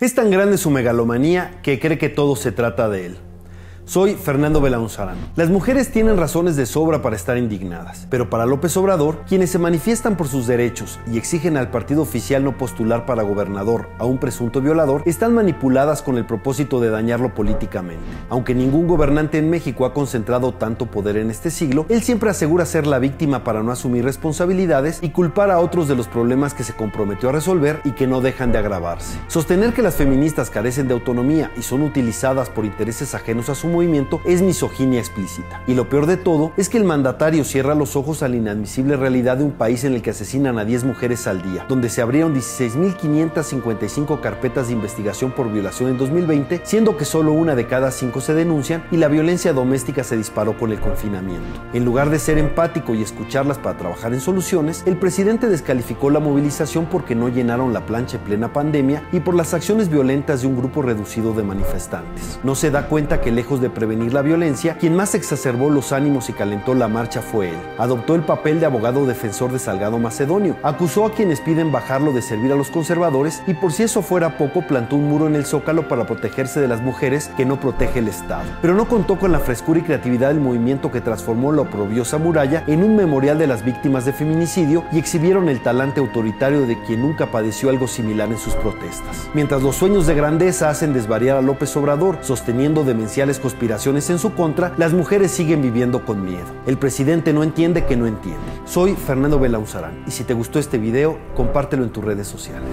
Es tan grande su megalomanía que cree que todo se trata de él. Soy Fernando Belaunzarán. Las mujeres tienen razones de sobra para estar indignadas, pero para López Obrador, quienes se manifiestan por sus derechos y exigen al partido oficial no postular para gobernador a un presunto violador, están manipuladas con el propósito de dañarlo políticamente. Aunque ningún gobernante en México ha concentrado tanto poder en este siglo, él siempre asegura ser la víctima para no asumir responsabilidades y culpar a otros de los problemas que se comprometió a resolver y que no dejan de agravarse. Sostener que las feministas carecen de autonomía y son utilizadas por intereses ajenos a su movimiento es misoginia explícita. Y lo peor de todo es que el mandatario cierra los ojos a la inadmisible realidad de un país en el que asesinan a 10 mujeres al día, donde se abrieron 16.555 carpetas de investigación por violación en 2020, siendo que solo una de cada cinco se denuncian y la violencia doméstica se disparó con el confinamiento. En lugar de ser empático y escucharlas para trabajar en soluciones, el presidente descalificó la movilización porque no llenaron la plancha en plena pandemia y por las acciones violentas de un grupo reducido de manifestantes. No se da cuenta que lejos de prevenir la violencia, quien más exacerbó los ánimos y calentó la marcha fue él. Adoptó el papel de abogado defensor de Salgado Macedonio, acusó a quienes piden bajarlo de servir a los conservadores y por si eso fuera poco plantó un muro en el zócalo para protegerse de las mujeres que no protege el Estado. Pero no contó con la frescura y creatividad del movimiento que transformó la oprobiosa muralla en un memorial de las víctimas de feminicidio y exhibieron el talante autoritario de quien nunca padeció algo similar en sus protestas. Mientras los sueños de grandeza hacen desvariar a López Obrador, sosteniendo demenciales conspiraciones en su contra, las mujeres siguen viviendo con miedo. El presidente no entiende que no entiende. Soy Fernando Belauzarán y si te gustó este video, compártelo en tus redes sociales.